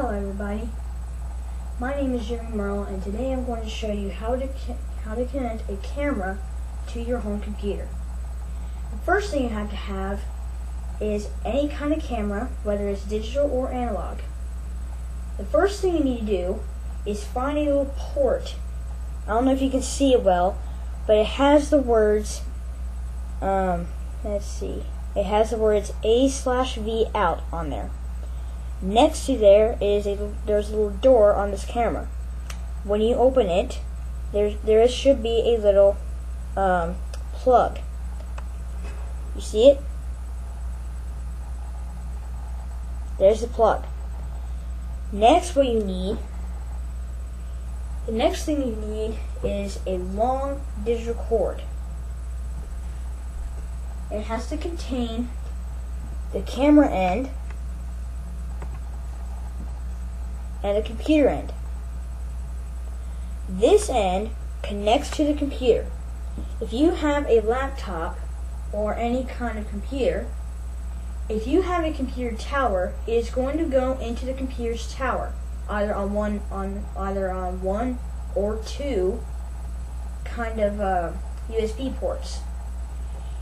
Hello everybody. My name is Jeremy Merle and today I'm going to show you how to how to connect a camera to your home computer. The first thing you have to have is any kind of camera, whether it's digital or analog. The first thing you need to do is find a little port. I don't know if you can see it well, but it has the words um, let's see. It has the words A slash V out on there. Next to there is a there's a little door on this camera. When you open it, there there should be a little um, plug. You see it? There's the plug. Next, what you need, the next thing you need is a long digital cord. It has to contain the camera end and a computer end. This end connects to the computer. If you have a laptop or any kind of computer, if you have a computer tower, it is going to go into the computer's tower, either on one on either on one or two kind of uh, USB ports.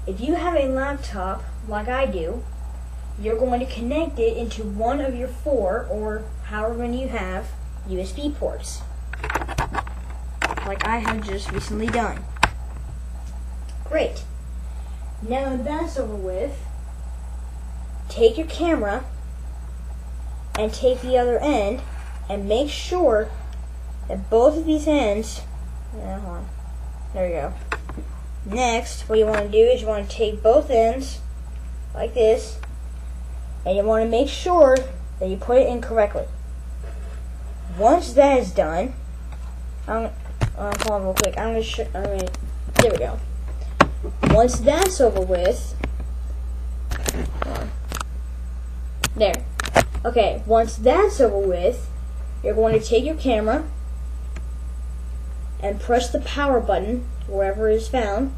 If you have a laptop like I do, you're going to connect it into one of your four or however many you have USB ports like I have just recently done. Great. Now that that's over with, take your camera and take the other end and make sure that both of these ends, yeah, hold on, there we go. Next, what you want to do is you want to take both ends like this and you want to make sure that you put it in correctly. Once that is done, I'm, hold on real quick. I'm gonna show. I mean, there we go. Once that's over with, there. Okay, once that's over with, you're going to take your camera and press the power button wherever it is found.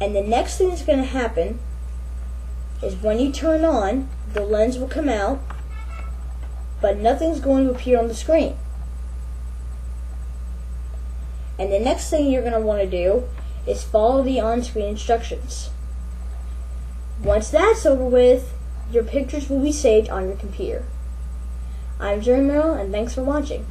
And the next thing that's going to happen is when you turn on, the lens will come out, but nothing's going to appear on the screen. And the next thing you're going to want to do is follow the on-screen instructions. Once that's over with, your pictures will be saved on your computer. I'm Jerry Merrill, and thanks for watching.